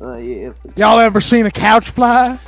Uh, yeah. Y'all ever seen a couch fly?